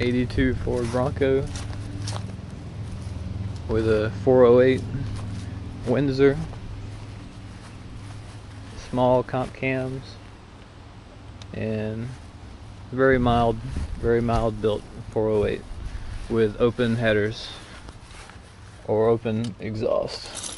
82 Ford Bronco with a 408 Windsor, small comp cams, and very mild, very mild built 408 with open headers or open exhaust.